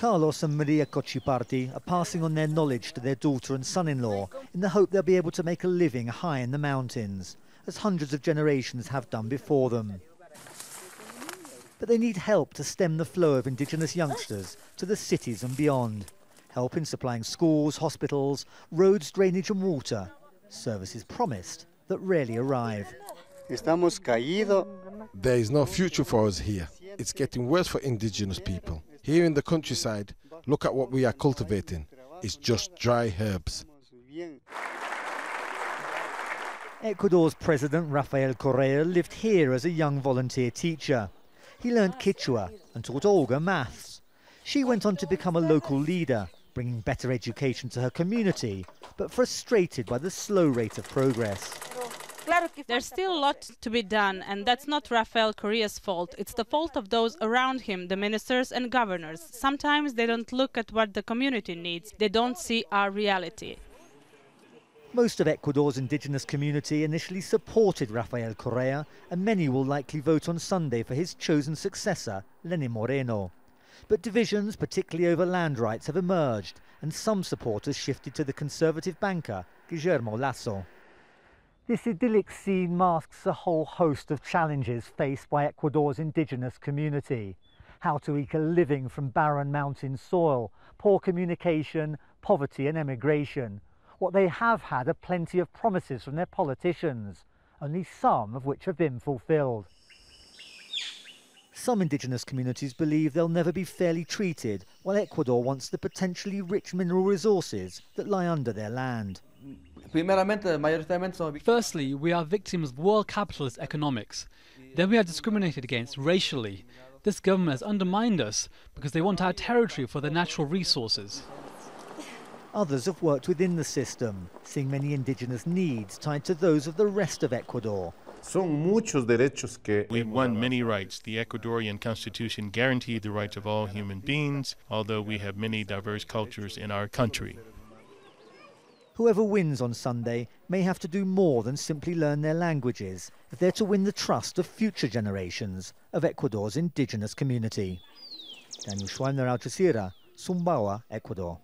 Carlos and Maria Cochiparti are passing on their knowledge to their daughter and son-in-law in the hope they'll be able to make a living high in the mountains, as hundreds of generations have done before them. But they need help to stem the flow of indigenous youngsters to the cities and beyond. Help in supplying schools, hospitals, roads, drainage and water. Services promised that rarely arrive. There is no future for us here. It's getting worse for indigenous people. Here in the countryside, look at what we are cultivating. It's just dry herbs. Ecuador's President Rafael Correa lived here as a young volunteer teacher. He learned Quechua and taught Olga maths. She went on to become a local leader, bringing better education to her community, but frustrated by the slow rate of progress. There's still a lot to be done, and that's not Rafael Correa's fault. It's the fault of those around him, the ministers and governors. Sometimes they don't look at what the community needs, they don't see our reality. Most of Ecuador's indigenous community initially supported Rafael Correa, and many will likely vote on Sunday for his chosen successor, Lenin Moreno. But divisions, particularly over land rights, have emerged, and some supporters shifted to the conservative banker, Guillermo Lasso. This idyllic scene masks a whole host of challenges faced by Ecuador's indigenous community. How to eke a living from barren mountain soil, poor communication, poverty and emigration. What they have had are plenty of promises from their politicians, only some of which have been fulfilled. Some indigenous communities believe they'll never be fairly treated, while Ecuador wants the potentially rich mineral resources that lie under their land. Firstly, we are victims of world capitalist economics. Then we are discriminated against racially. This government has undermined us because they want our territory for their natural resources. Others have worked within the system, seeing many indigenous needs tied to those of the rest of Ecuador. We've won many rights. The Ecuadorian constitution guaranteed the rights of all human beings, although we have many diverse cultures in our country. Whoever wins on Sunday may have to do more than simply learn their languages if they're to win the trust of future generations of Ecuador's indigenous community. Daniel Schweimler, Al Jazeera, Zumbahua, Ecuador.